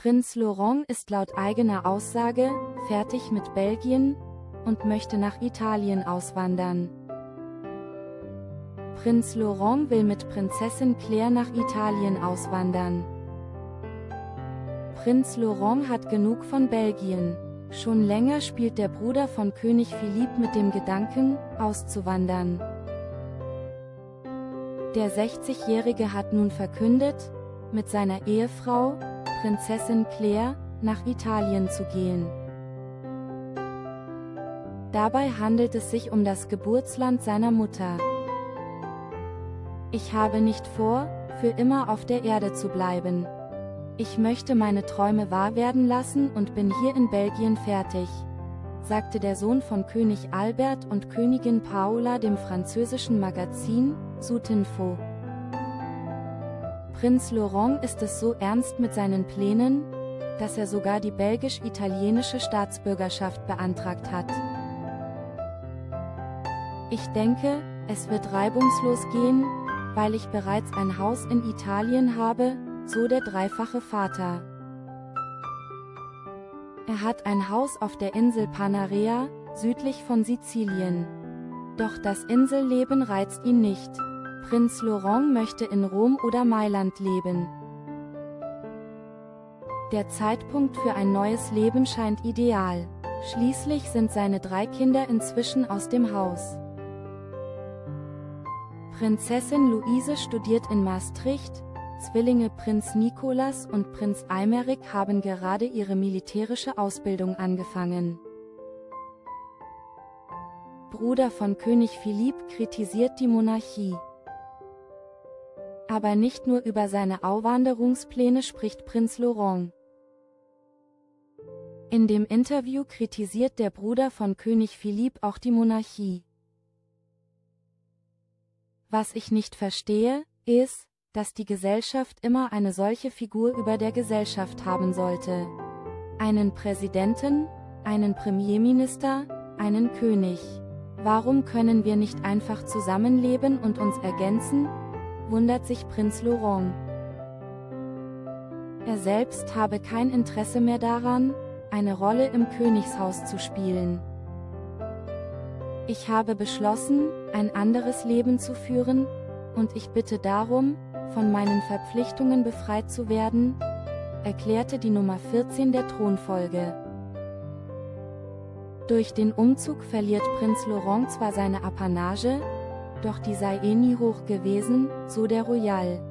Prinz Laurent ist laut eigener Aussage fertig mit Belgien und möchte nach Italien auswandern. Prinz Laurent will mit Prinzessin Claire nach Italien auswandern. Prinz Laurent hat genug von Belgien. Schon länger spielt der Bruder von König Philipp mit dem Gedanken, auszuwandern. Der 60-Jährige hat nun verkündet, mit seiner Ehefrau, Prinzessin Claire, nach Italien zu gehen. Dabei handelt es sich um das Geburtsland seiner Mutter. Ich habe nicht vor, für immer auf der Erde zu bleiben. Ich möchte meine Träume wahr werden lassen und bin hier in Belgien fertig, sagte der Sohn von König Albert und Königin Paola dem französischen Magazin Soutinfo. Prinz Laurent ist es so ernst mit seinen Plänen, dass er sogar die belgisch-italienische Staatsbürgerschaft beantragt hat. Ich denke, es wird reibungslos gehen, weil ich bereits ein Haus in Italien habe, so der dreifache Vater. Er hat ein Haus auf der Insel Panarea, südlich von Sizilien. Doch das Inselleben reizt ihn nicht. Prinz Laurent möchte in Rom oder Mailand leben. Der Zeitpunkt für ein neues Leben scheint ideal. Schließlich sind seine drei Kinder inzwischen aus dem Haus. Prinzessin Luise studiert in Maastricht, Zwillinge Prinz Nikolas und Prinz Eimerik haben gerade ihre militärische Ausbildung angefangen. Bruder von König Philipp kritisiert die Monarchie. Aber nicht nur über seine Auwanderungspläne spricht Prinz Laurent. In dem Interview kritisiert der Bruder von König Philipp auch die Monarchie. Was ich nicht verstehe, ist, dass die Gesellschaft immer eine solche Figur über der Gesellschaft haben sollte. Einen Präsidenten, einen Premierminister, einen König. Warum können wir nicht einfach zusammenleben und uns ergänzen? Wundert sich Prinz Laurent. Er selbst habe kein Interesse mehr daran, eine Rolle im Königshaus zu spielen. Ich habe beschlossen, ein anderes Leben zu führen, und ich bitte darum, von meinen Verpflichtungen befreit zu werden, erklärte die Nummer 14 der Thronfolge. Durch den Umzug verliert Prinz Laurent zwar seine Apanage, doch die sei eh nie hoch gewesen, so der Royal.